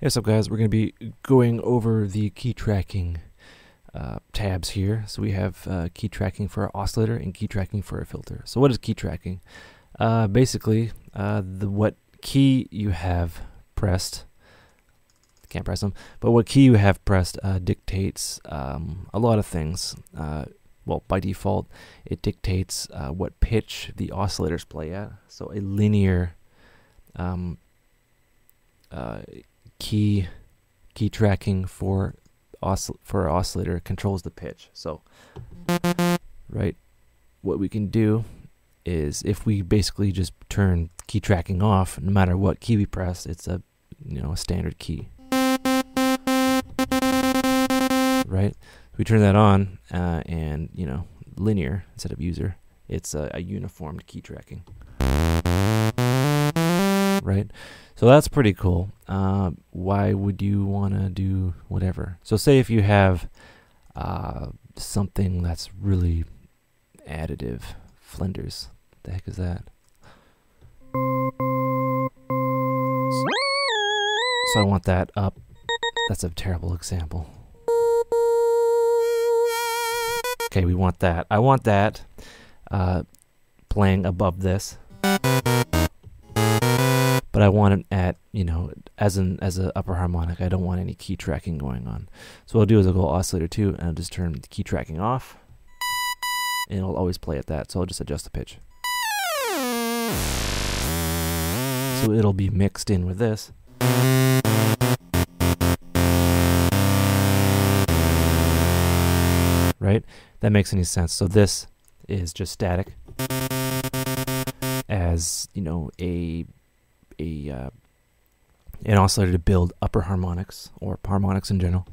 Yes, up guys, we're going to be going over the key tracking uh, tabs here. So we have uh, key tracking for our oscillator and key tracking for our filter. So what is key tracking? Uh, basically, uh, the what key you have pressed, can't press them, but what key you have pressed uh, dictates um, a lot of things. Uh, well, by default, it dictates what pitch the oscillators play at. So a linear um, key key tracking for oscill for our oscillator controls the pitch. So, right, what we can do is if we basically just turn key tracking off, no matter what key we press, it's a you know a standard key. Right, we turn that on, uh, and you know linear instead of user, it's a, a uniformed key tracking right? So that's pretty cool. Uh, why would you want to do whatever? So say if you have uh, something that's really additive, Flinders. The heck is that? So I want that up. That's a terrible example. Okay, we want that. I want that uh, playing above this but I want it at you know as an as an upper harmonic. I don't want any key tracking going on. So what I'll do is I'll go oscillator two and I'll just turn the key tracking off, and it'll always play at that. So I'll just adjust the pitch. So it'll be mixed in with this. Right? That makes any sense. So this is just static as, you know, a a uh, an oscillator to build upper harmonics or harmonics in general.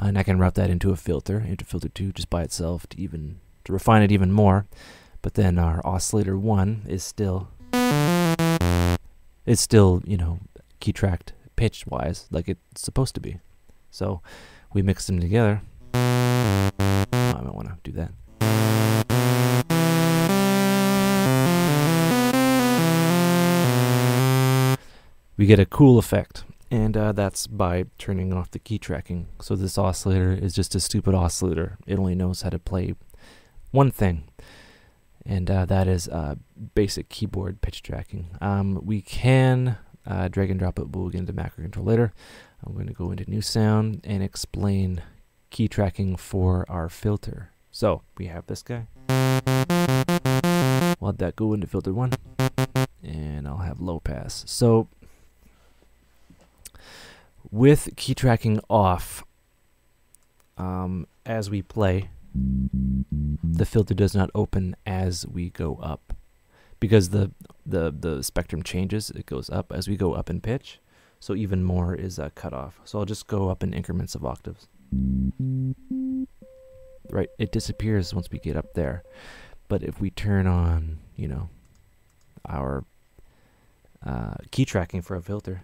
And I can route that into a filter, into filter 2 just by itself to even to refine it even more. But then our oscillator 1 is still it's still, you know, key tracked pitch wise like it's supposed to be. So we mix them together. I might want to do that. We get a cool effect. And uh, that's by turning off the key tracking. So this oscillator is just a stupid oscillator. It only knows how to play one thing. And uh, that is uh, basic keyboard pitch tracking. Um, we can uh, drag and drop it, but we'll get into macro control later. I'm going to go into new sound and explain key tracking for our filter. So we have this guy. We'll let that go into filter one. And I'll have low pass. So with key tracking off um, as we play the filter does not open as we go up. Because the the the spectrum changes it goes up as we go up in pitch. So even more is uh, cut off so I'll just go up in increments of octaves. Right it disappears once we get up there. But if we turn on you know our uh, key tracking for a filter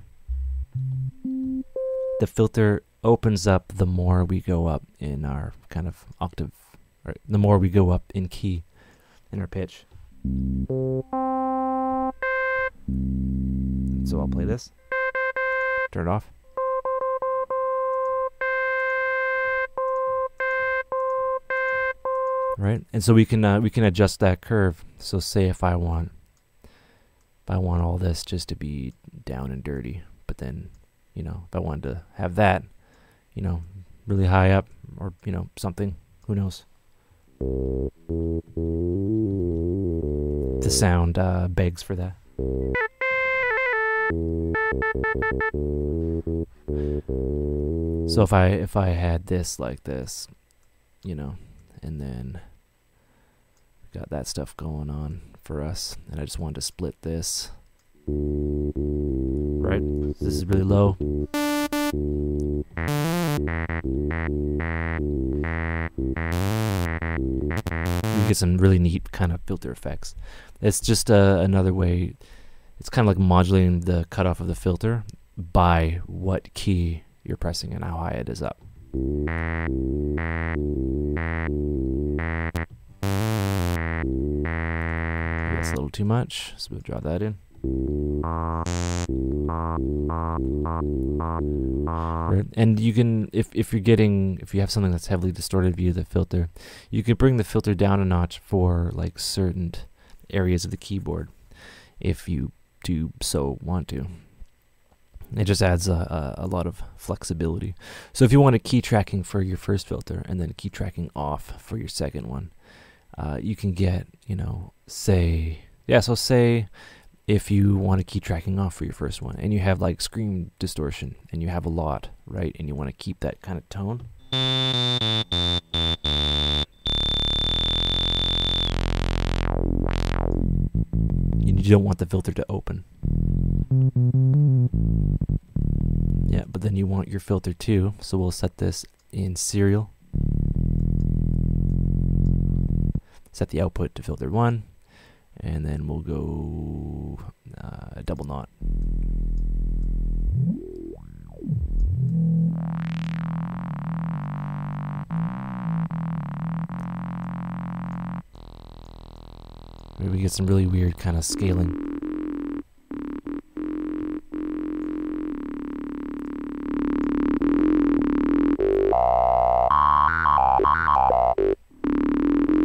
the filter opens up the more we go up in our kind of octave, or the more we go up in key in our pitch. So I'll play this. Turn it off. Right, and so we can uh, we can adjust that curve. So say if I want if I want all this just to be down and dirty, but then you know, if I wanted to have that, you know, really high up or, you know, something, who knows. The sound uh, begs for that. So if I if I had this like this, you know, and then got that stuff going on for us, and I just wanted to split this right? This is really low. You get some really neat kind of filter effects. It's just uh, another way. It's kind of like modulating the cutoff of the filter by what key you're pressing and how high it is up. That's a little too much, so we'll draw that in. Right? And you can, if, if you're getting, if you have something that's heavily distorted via the filter, you can bring the filter down a notch for like certain areas of the keyboard if you do so want to. It just adds a, a, a, lot of flexibility. So if you want a key tracking for your first filter and then key tracking off for your second one, uh, you can get, you know, say, yeah, so say if you want to keep tracking off for your first one and you have like scream distortion and you have a lot, right? And you want to keep that kind of tone. You don't want the filter to open. Yeah, but then you want your filter too, so we'll set this in serial. Set the output to filter 1, and then we'll go uh, double notch. Maybe we get some really weird kind of scaling.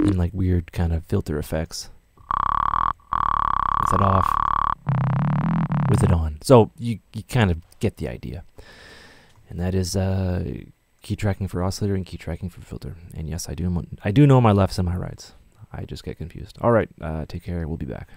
And like weird kind of filter effects it off, with it on. So you, you kind of get the idea. And that is uh, key tracking for oscillator and key tracking for filter. And yes, I do I do know my lefts and my rights. I just get confused. All right, uh, take care. We'll be back.